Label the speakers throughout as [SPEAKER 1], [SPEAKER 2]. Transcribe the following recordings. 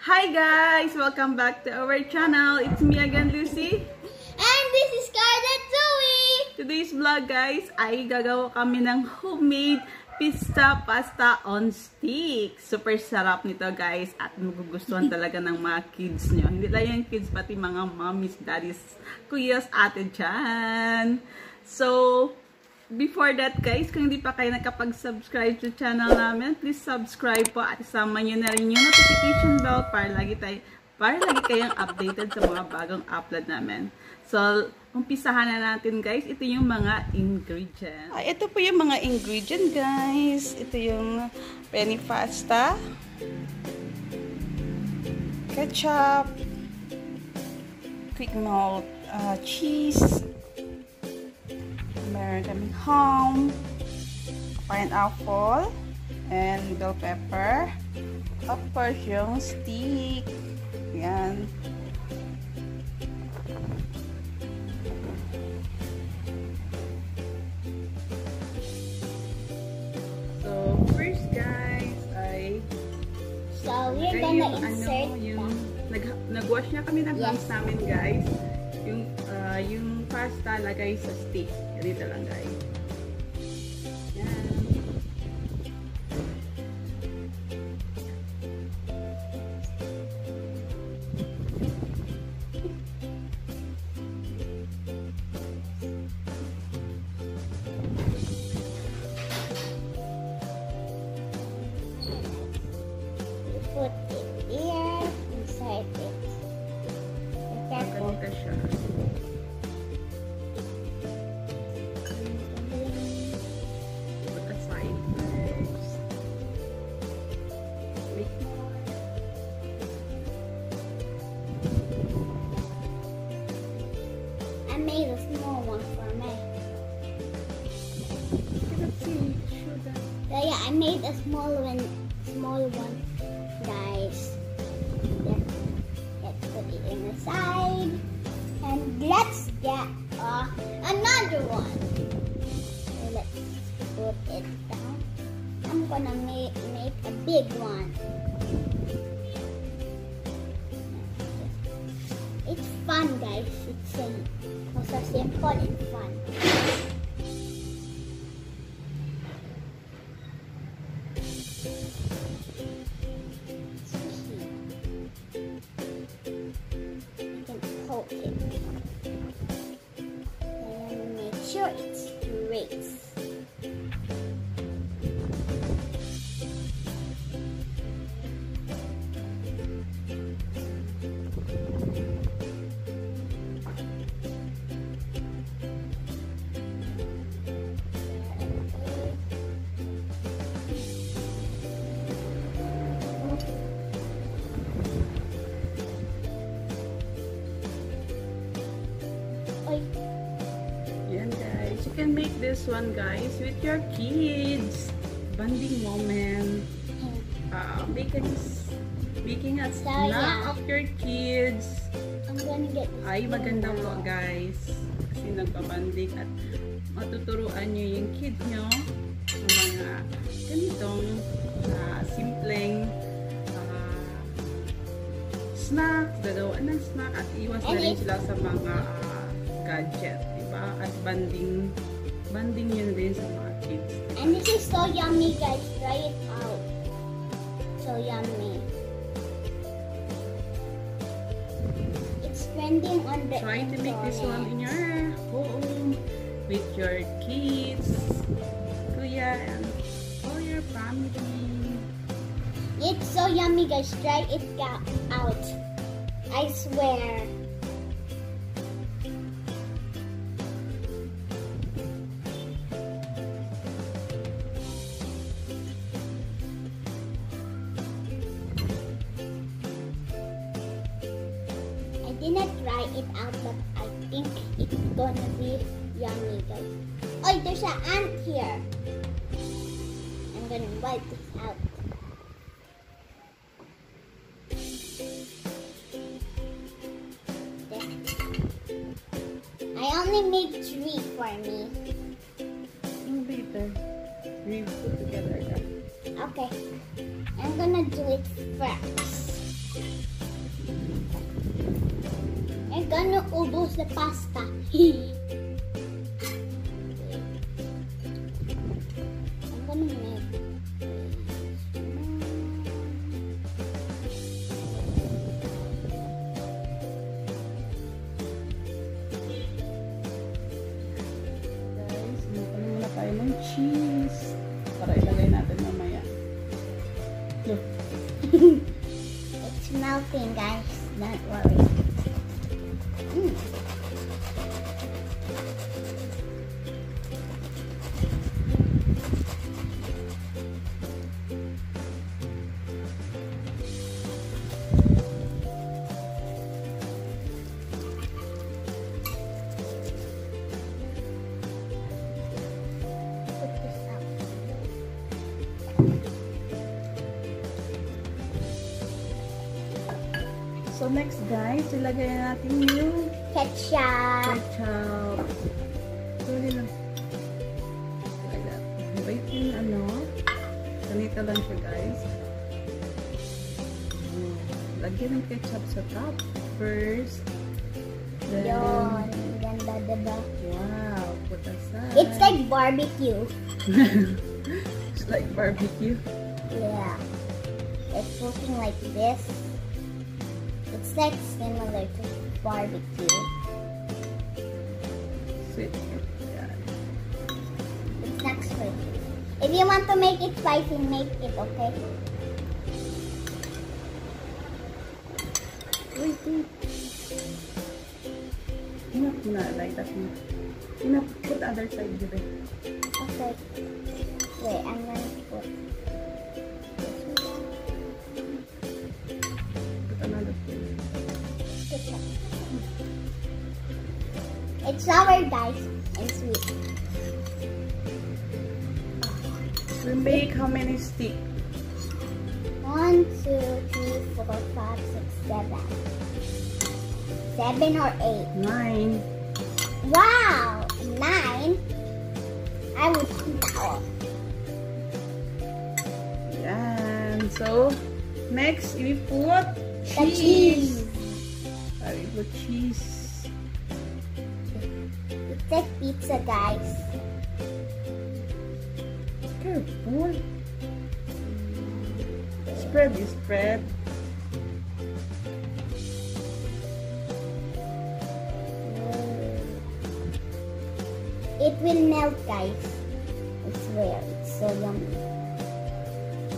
[SPEAKER 1] Hi guys! Welcome back to our channel. It's me again, Lucy.
[SPEAKER 2] And this is Scarlett Zoe!
[SPEAKER 1] Today's vlog guys ay gagawa kami ng homemade pista pasta on stick. Super sarap nito guys at magugustuhan talaga ng mga kids nyo. Hindi lang yung kids, pati mga mommies, daddies, kuyas, ate dyan. So, before that guys, kung hindi pa kayo nakapag-subscribe sa channel namin, please subscribe po at isama nyo na rin yung notification bell para lagi tayo para lagi kayong updated sa mga bagong upload namin. So, umpisahan na natin guys. Ito yung mga ingredients. Ah, ito po yung mga ingredients guys. Ito yung penny pasta, ketchup, quick melt uh, cheese, meron kaming ham, pineapple, and bell pepper. Of course, yung stick. Yan. So, first guys, ay
[SPEAKER 2] So, we're
[SPEAKER 1] ay,
[SPEAKER 2] gonna
[SPEAKER 1] yung,
[SPEAKER 2] insert
[SPEAKER 1] ano, yung, nag, nag-wash na kami ng
[SPEAKER 2] Yes.
[SPEAKER 1] namin guys. Yung, ah, yung pasta lagay sa stick. Dito lang guys.
[SPEAKER 2] I made a small one for me.
[SPEAKER 1] Let's
[SPEAKER 2] yeah, I made a small one, small one, guys. Let, let's put it in the side, and let's get uh, another one. So let's put it down. I'm gonna make make a big one. It's fun, guys. Important and fun. Can make
[SPEAKER 1] this one guys with your kids. Bonding moment. Uh, making, making a snack of your kids.
[SPEAKER 2] I'm gonna get
[SPEAKER 1] Ay, maganda po guys. Kasi nagpabanding at matuturuan nyo yung kid nyo ng mga ganitong ah, simpleng ah, snack, gagawa ng snack at iwas na rin sila sa mga ah, gadget, diba? At banding banding yun din sa mga kids.
[SPEAKER 2] And this is so yummy, guys. Try it out. So yummy. It's trending on the
[SPEAKER 1] Try to make this one in your home with your kids, kuya, and all your family.
[SPEAKER 2] It's so yummy, guys. Try it out. I swear. Oh, there's an ant here. I'm gonna wipe this out. I only made three for me.
[SPEAKER 1] Yung later, we put together that.
[SPEAKER 2] Okay. I'm gonna do it first. I'm gonna ubos the pasta. It's melting, guys. Don't worry. Mm. Put this up.
[SPEAKER 1] Next guys, ilagay na natin yung
[SPEAKER 2] Ketchup.
[SPEAKER 1] ketchup. Sorry lang. Wait yung ano. Ganito lang siya guys. Lagyan ng ketchup sa top first. Then,
[SPEAKER 2] Yon. Ganda, diba?
[SPEAKER 1] Wow, put aside.
[SPEAKER 2] It's like barbecue.
[SPEAKER 1] It's like barbecue.
[SPEAKER 2] Yeah. It's looking like this. It's like similar to barbecue.
[SPEAKER 1] Sweet. Yan.
[SPEAKER 2] It's not spicy. If you want to make it spicy, make it, okay?
[SPEAKER 1] Wait, wait. Enough na, like that na. Enough, put other side, diba?
[SPEAKER 2] Okay. Wait, I'm gonna put sour, guys, and sweet.
[SPEAKER 1] We make how many stick?
[SPEAKER 2] One, two, three, four, five, six, seven. Seven or eight.
[SPEAKER 1] Nine.
[SPEAKER 2] Wow! Nine? I would eat all.
[SPEAKER 1] Yan. So, next, we put
[SPEAKER 2] The cheese.
[SPEAKER 1] Ah, we put cheese.
[SPEAKER 2] Like pizza, guys.
[SPEAKER 1] Careful. Spread, you spread.
[SPEAKER 2] It will melt, guys. I swear, it's so yummy.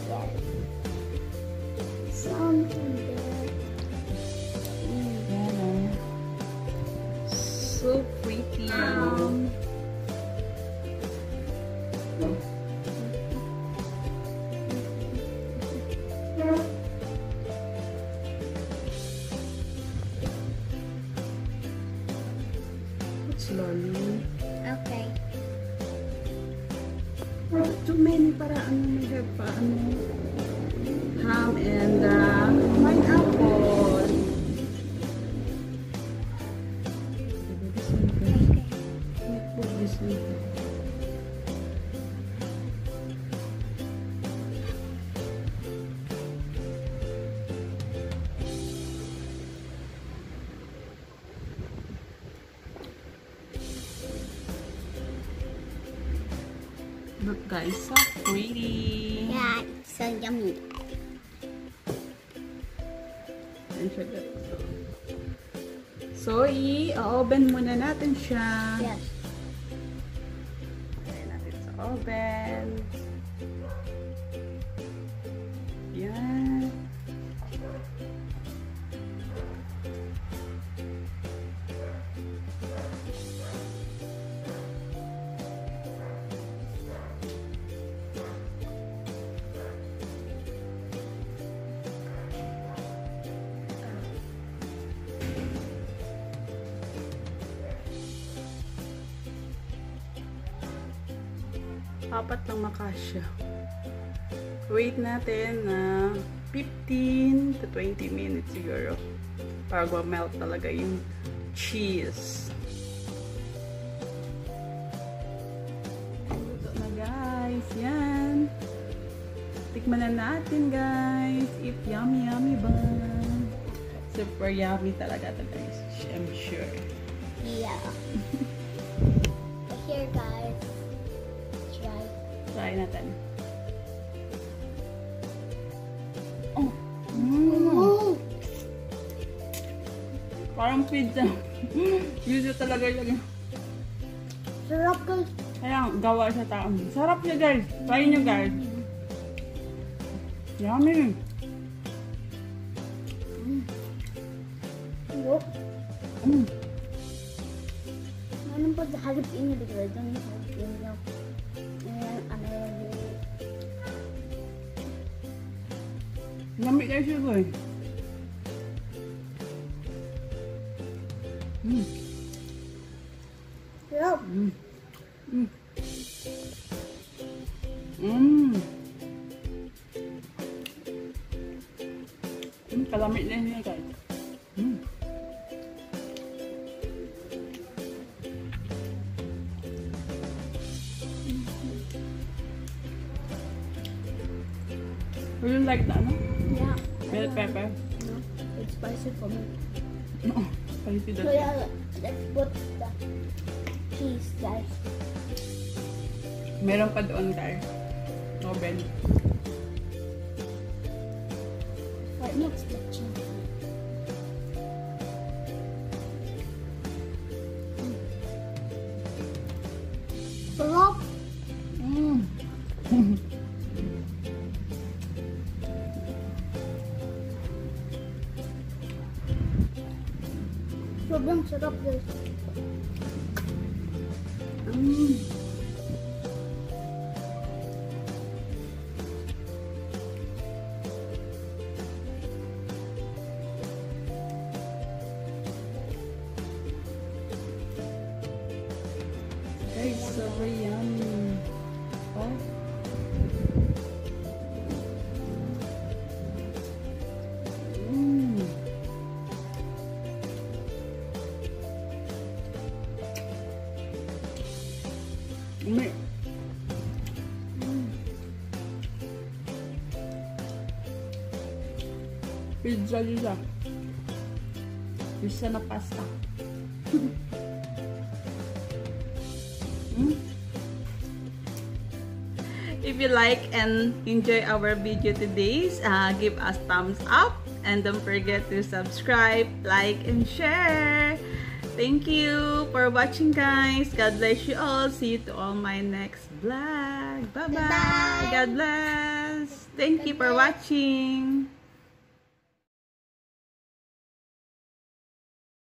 [SPEAKER 2] Yeah. Something
[SPEAKER 1] Too many para ano may have pa ano ham and uh, pineapple. Look guys, so pretty.
[SPEAKER 2] Yeah, it's so yummy.
[SPEAKER 1] Ayan siya guys. So, i-oven muna natin siya.
[SPEAKER 2] Yes.
[SPEAKER 1] Lagyan natin sa oven. Apat lang makasya. Wait natin na 15 to 20 minutes siguro. Para melt talaga yung cheese. Luto na guys. Yan. Tikman na natin guys. If yummy yummy ba? Super yummy talaga to guys. I'm sure.
[SPEAKER 2] Yeah. Here, guys. Try.
[SPEAKER 1] Natin. Oh. Mm.
[SPEAKER 2] Ooh.
[SPEAKER 1] Parang pizza. Pizza talaga yun.
[SPEAKER 2] Sarap, guys.
[SPEAKER 1] Kaya gawa sa taon. Sarap siya guys. Try nyo guys. Yummy.
[SPEAKER 2] Look.
[SPEAKER 1] Mm.
[SPEAKER 2] Ano pa sa halip ini dito? Yung
[SPEAKER 1] there's your leg. Mm. Yep.
[SPEAKER 2] Mmm. Mmm. Spicy So
[SPEAKER 1] that.
[SPEAKER 2] yeah, let's put the cheese, guys.
[SPEAKER 1] Meron pa doon guys. Oven.
[SPEAKER 2] Right next the cheese.
[SPEAKER 1] problema, você tá dá pra. Hum. Pizza siya. Pizza na pasta. Mm. If you like and enjoy our video today, uh, give us thumbs up and don't forget to subscribe, like, and share. Thank you for watching guys. God bless you all. See you to all my next vlog. Bye-bye.
[SPEAKER 2] Bye-bye.
[SPEAKER 1] God bless. Thank you for watching.